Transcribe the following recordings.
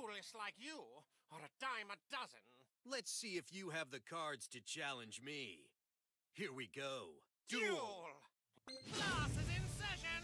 duelists like you are a dime a dozen. Let's see if you have the cards to challenge me. Here we go. Duel! Class is in session!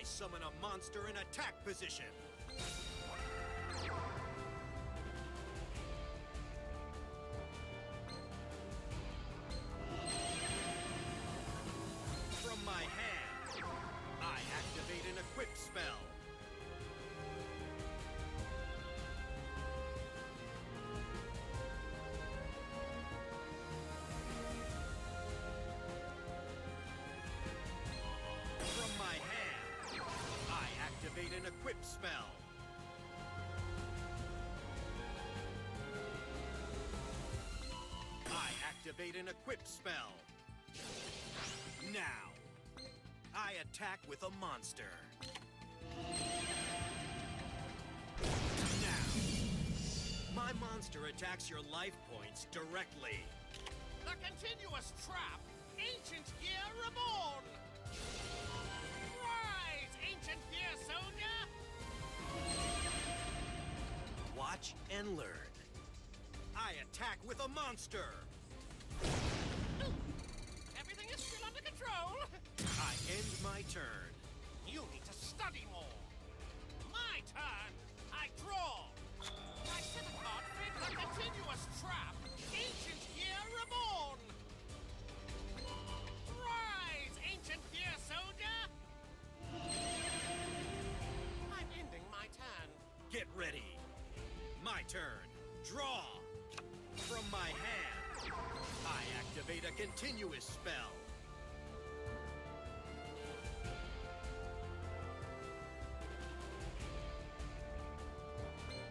I summon a monster in attack position. Activate an equip spell. Now, I attack with a monster. Now, my monster attacks your life points directly. The continuous trap! Ancient Gear Reborn! Rise, Ancient Gear Soldier! Watch and learn. I attack with a monster. Everything is still under control! I end my turn. You need to study more! My turn! I draw! Set a card fit the continuous trap! Activate a continuous spell.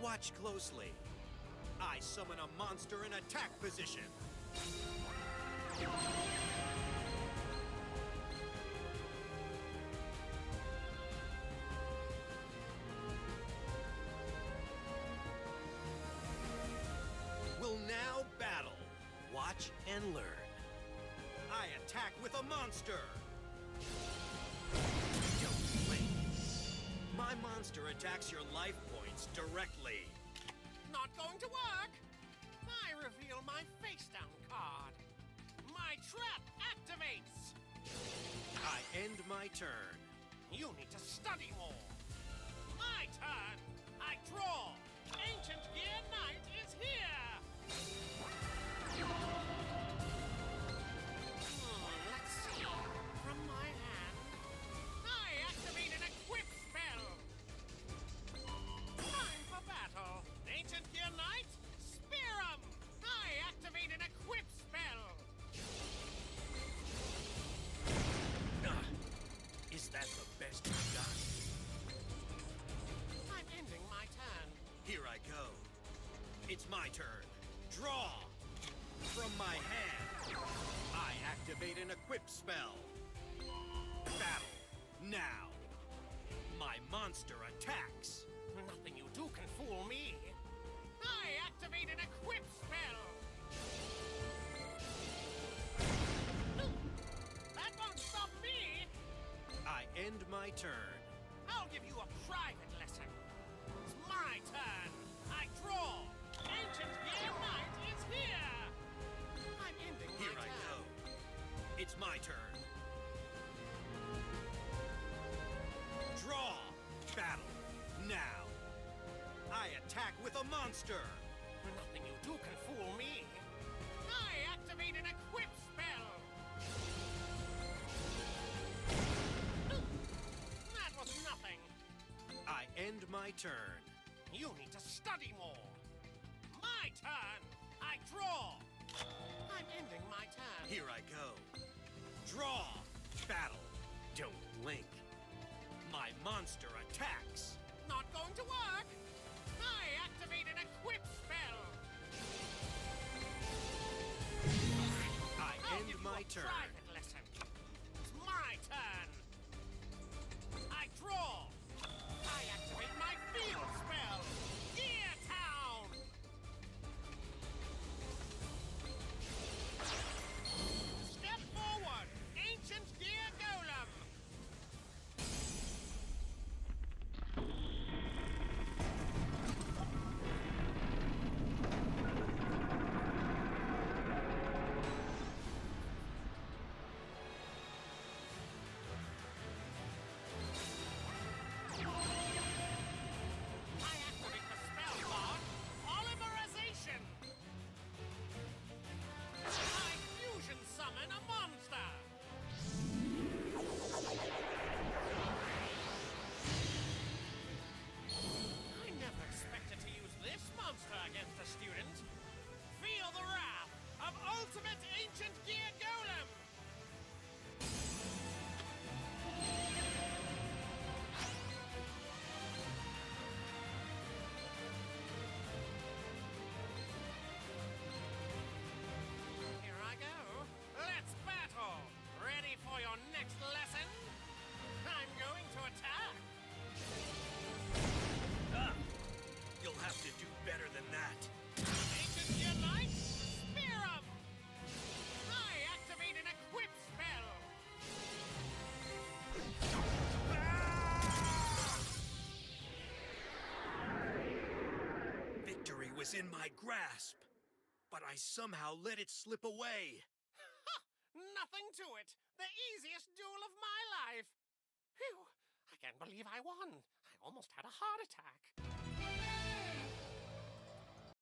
Watch closely. I summon a monster in attack position. will now battle. Watch and learn. I attack with a monster. My monster attacks your life points directly. Not going to work! I reveal my face down card. My trap activates! I end my turn. You need to study more. My turn! I draw! Ancient Gear Knight is here! My turn. Draw. From my hand, I activate an equip spell. Battle. Now. My monster attacks. Nothing you do can fool me. I activate an equip spell. That won't stop me. I end my turn. Monster! Nothing you do can fool me. I activate an equip spell. That was nothing. I end my turn. You need to study more. My turn. I draw. I'm ending my turn. Here I go. Draw! Battle! Don't blink. My monster attacks! Not going to work. I activate an equip spell. I I'll end my turn. Private lesson. It's my turn. I draw. Was in my grasp, but I somehow let it slip away. Nothing to it. The easiest duel of my life. Phew! I can't believe I won. I almost had a heart attack.